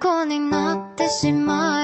虜になってしまい